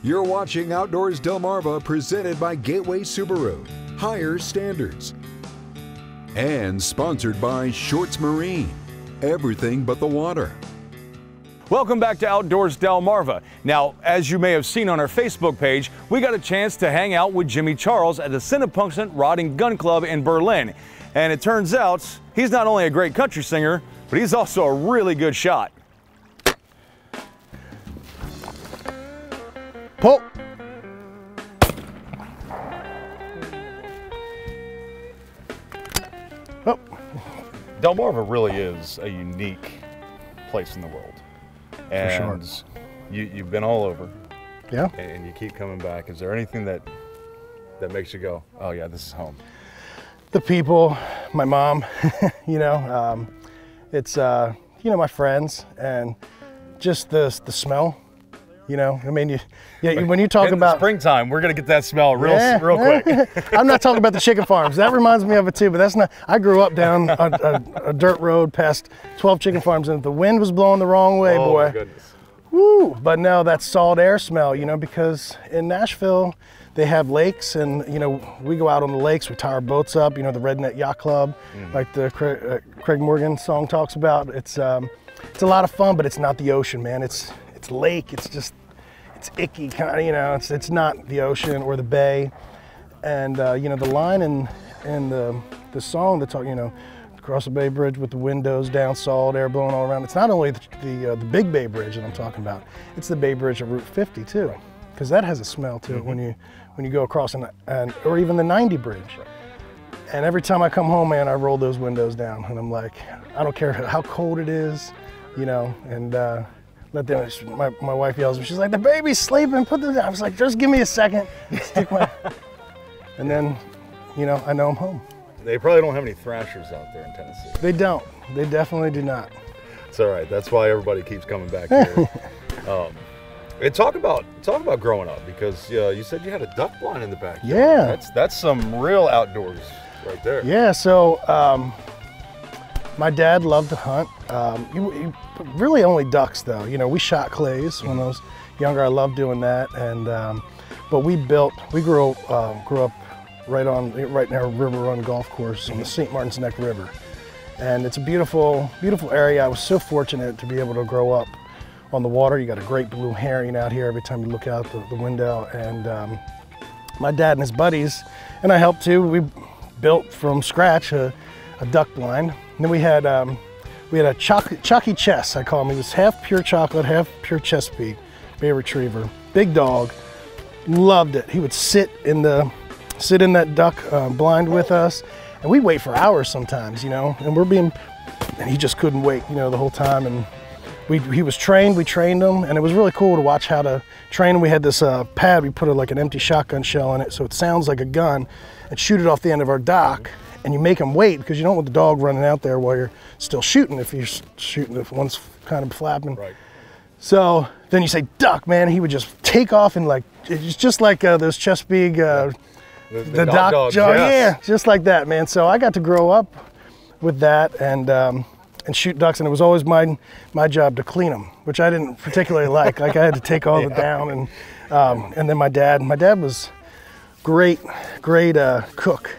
You're watching Outdoors Delmarva presented by Gateway Subaru, higher standards. And sponsored by Shorts Marine, everything but the water. Welcome back to Outdoors Delmarva. Now, as you may have seen on our Facebook page, we got a chance to hang out with Jimmy Charles at the Sinepuxent Rod and Gun Club in Berlin. And it turns out he's not only a great country singer, but he's also a really good shot. Pull. Oh, Delmarva really is a unique place in the world. And sure. you, you've been all over yeah. and you keep coming back. Is there anything that that makes you go, oh yeah, this is home? The people, my mom, you know, um, it's, uh, you know, my friends and just the, the smell, you know, I mean, you, yeah, when you talk In about springtime, we're gonna get that smell real Yeah. real quick. I'm not talking about the chicken farms. That reminds me of it too, but that's not. I grew up down a, a, a dirt road past 12 chicken farms, and if the wind was blowing the wrong way, boy. oh boy, my goodness. woo! But no, that salt air smell, you know, because in Nashville they have lakes, and you know we go out on the lakes, we tie our boats up. You know, the Redneck Yacht Club, like the Craig, uh, Craig Morgan song talks about. It's um, it's a lot of fun, but it's not the ocean, man. It's it's lake. It's just it's icky kind of, you know. It's it's not the ocean or the bay and uh, you know the line in in the the song that's you know across the Bay Bridge with the windows down, salt air blowing all around. It's not only the the, uh, the Big Bay Bridge that I'm talking about. It's the Bay Bridge of Route 50 too, because that has a smell to it when you when you go across and, and or even the 90 Bridge. And every time I come home, man, I roll those windows down, and I'm like, I don't care how cold it is, you know, and. Uh, let them, my, my wife yells, she's like, the baby's sleeping, put the, I was like, just give me a second, stick my, and then, you know, I know I'm home. They probably don't have any thrashers out there in Tennessee. They don't. They definitely do not. It's all right. That's why everybody keeps coming back here. um, and talk about talk about growing up because uh, you said you had a duck blind in the back. Yeah. That's that's some real outdoors right there. Yeah. So um, my dad loved to hunt. Um, he, he- really only ducks though. You know, we shot clays when I was younger. I loved doing that. And um, but we built. We grew um, grew up right on right near River Run Golf Course on the St. Martin's Neck River, and it's a beautiful beautiful area. I was so fortunate to be able to grow up on the water. You got a great blue heron out here every time you look out the, the window, and um, my dad and his buddies, and I helped too. We built from scratch a, a duck blind. And then we had um, we had a choc- chalky chess. I call him. He was half pure chocolate, half pure Chesapeake Bay Retriever. Big dog. Loved it. He would sit in the sit in that duck uh, blind with us, and we'd wait for hours sometimes. You know, and we're being and he just couldn't wait. You know, the whole time and. We, he was trained, we trained him, and it was really cool to watch how to train. We had this uh, pad, we put a, like an empty shotgun shell in it, so it sounds like a gun, and shoot it off the end of our dock. And you make them wait because you don't want the dog running out there while you're still shooting if you're shooting, if one's kind of flapping. Right. So then you say, duck, man, he would just take off and like, it's just like uh, those Chesapeake, uh, The, the dog dock dogs, yes. yeah, just like that, man. So I got to grow up with that and um, and shoot ducks, and it was always my my job to clean them, which I didn't particularly like. Like I had to take all the down, and um, and then my dad, my dad was great, great uh, cook.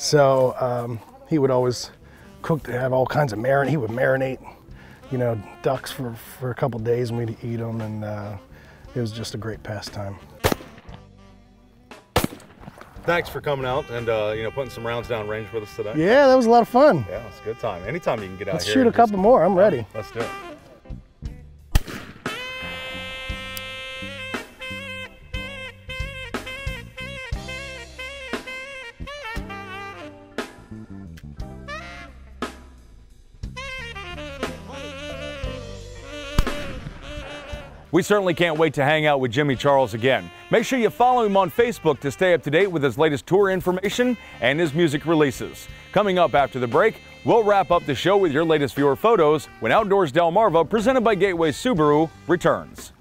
So um, he would always cook, to have all kinds of marinade. He would marinate, you know, ducks for for a couple days, and we'd eat them, and uh, it was just a great pastime. Thanks for coming out and uh, you know putting some rounds down range with us today. Yeah, that was a lot of fun. Yeah, it's a good time. Anytime you can get out Let's here. shoot a just- couple more. I'm ready. Let's do it. We certainly can't wait to hang out with Jimmy Charles again. Make sure you follow him on Facebook to stay up to date with his latest tour information and his music releases. Coming up after the break, we'll wrap up the show with your latest viewer photos when Outdoors Delmarva, presented by Gateway Subaru, returns.